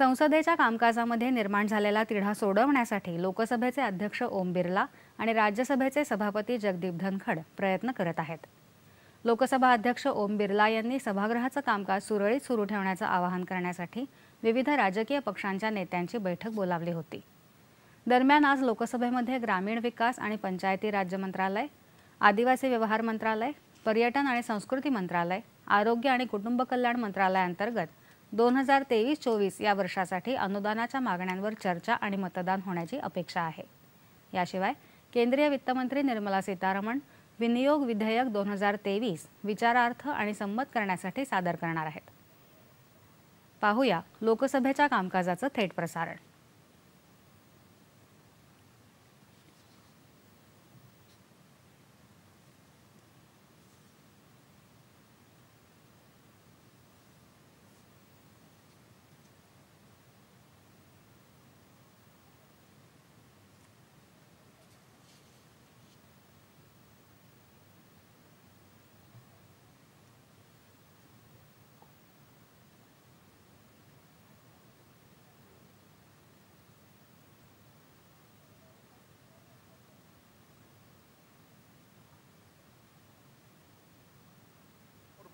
संसदेच्या कामकाजामध्ये निर्माण झालेला तिढा सोडवण्यासाठी लोकसभेचे अध्यक्ष ओम बिर्ला आणि राज्यसभेचे सभापती जगदीप धनखड प्रयत्न करत आहेत. लोकसभा अध्यक्ष ओम बिर्ला यांनी सभागृहाचं कामकाज सुरळीत सुरू ठेवण्याचं आवाहन करण्यासाठी विविध राजकीय पक्षांच्या नेत्यांची बैठक बोलावली होती. दरम्यान आज लोकसभेमध्ये ग्रामीण विकास आणि पंचायती राज्य मंत्रालय आदिवासी व्यवहार मंत्रालय पर्यटन आणि संस्कृती मंत्रालय आरोग्य आणि कुटुंब कल्याण मंत्रालयाअंतर्गत दोन हजार तेवीस चोवीस या वर्षासाठी अनुदानाच्या मागण्यांवर चर्चा आणि मतदान होण्याची अपेक्षा आहे. याशिवाय केंद्रीय वित्तमंत्री निर्मला सीतारमण विनियोग विधेयक दोन हजार तेवीस विचारार्थ आणि संमत करण्यासाठी सादर करणार आहेत. पाहूया लोकसभेच्या कामकाजाचं थेट प्रसारण.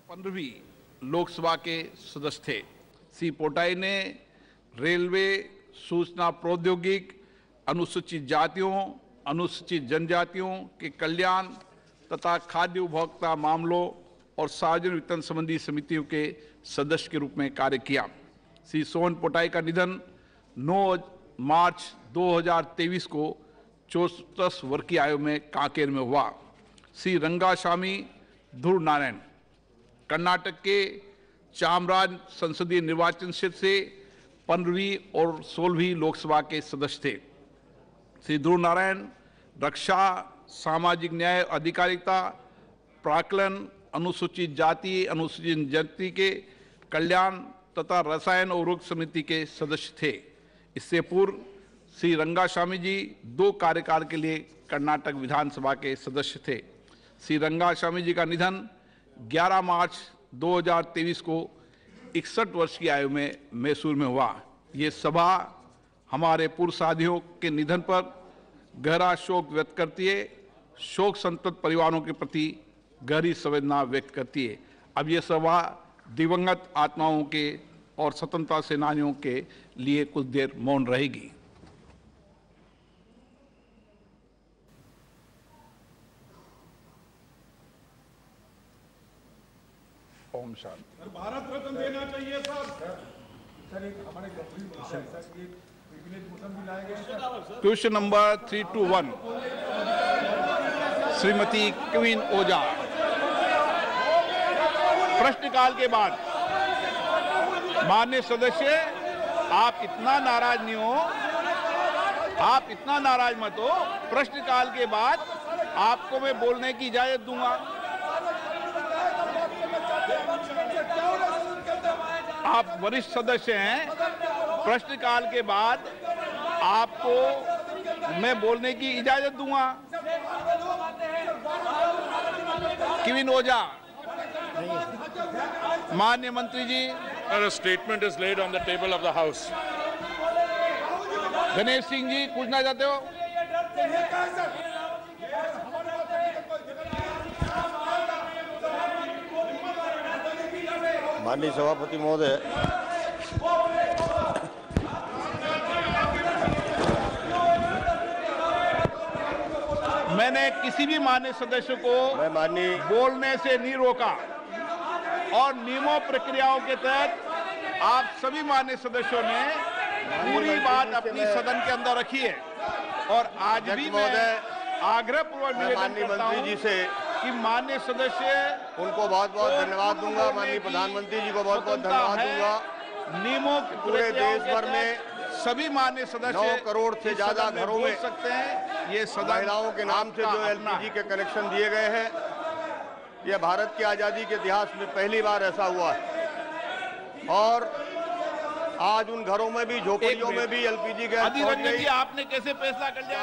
पंद्रहवीं लोकसभा के सदस्य थे। श्री पोटाई ने रेलवे, सूचना प्रौद्योगिक, अनुसूचित जातियों, अनुसूचित जनजातियों के कल्याण तथा खाद्य उपभोक्ता मामलों और सार्वजनिक वितरण संबंधी समितियों के सदस्य के रूप में कार्य किया। श्री सोहन पोटाई का निधन 9 मार्च 2023 को चौसठ वर्ष की आयु में कांकेर में हुआ। श्री रंगास्वामी ध्रुव नारायण कर्नाटक के चामराज संसदीय निर्वाचन क्षेत्र से पंद्रहवीं और सोलहवीं लोकसभा के सदस्य थे। श्री ध्रुव नारायण रक्षा, सामाजिक न्याय अधिकारिता प्राकलन, अनुसूचित जाति, अनुसूचित जनजाति के कल्याण तथा रसायन और उर्वरक समिति के सदस्य थे। इससे पूर्व श्री रंगास्वामी जी दो कार्यकाल के लिए कर्नाटक विधानसभा के सदस्य थे। श्री रंगास्वामी जी का निधन 11 मार्च 2023 को इकसठ वर्ष की आयु में मैसूर में हुआ। ये सभा हमारे पूर्व साथियों के निधन पर गहरा शोक व्यक्त करती है। शोक संतप्त परिवारों के प्रति गहरी संवेदना व्यक्त करती है। अब ये सभा दिवंगत आत्माओं के और स्वतंत्रता सेनानियों के लिए कुछ देर मौन रहेगी। ओम शांति। भारत रत्न देना चाहिए सर। सर एक हमारे गंभीर मुद्दा है सर ये question number three two one Shrimati Queen Ojha. प्रश्नकाल के बाद। मान्य सदस्य आप इतना नाराज़ नहीं हो। आप इतना नाराज़ मत हो। प्रश्नकाल के बाद आपको मैं बोलने की इजाज़त दूँगा। आप वरिष्ठ सदस्य हैं। प्रश्नकाल के बाद आपको मैं बोलने की इजाज़त दूँगा। किविन ओझा। मान्य मंत्री जी। A statement is laid on the table of the House. Ganesh Singh ji पूछना चाहते हो? माननीय सभापति महोदय। मैंने किसी भी मान्य सदस्य को मैं माननीय बोलने से नहीं रोका। और नियमों प्रक्रियाओं के तहत आप सभी मान्य सदस्यों ने पूरी बात अपनी सदन के अंदर रखी है। और आज भी मैं आग्रह पूर्वक निवेदन करता हूँ जी से कि मान्य सदस्य उनको बहुत बहुत धन्यवाद दूँगा माननीय प्रधानमंत्री जी को बहुत बहुत धन्यवाद दूँगा। नियमों पूरे देश भर में सभी मान्य सदस्य करोड़ से ज़्यादा घरों में सकते हैं। ये महिलाओं के नाम से जो एलपीजी के कनेक्शन दिए गए हैं यह भारत की आज़ादी के इतिहास में पहली बार ऐसा हुआ है। और आज उन घरों में भी झोपड़ियों में भी एलपीजी गैस जी आपने कैसे फैसला कर लिया?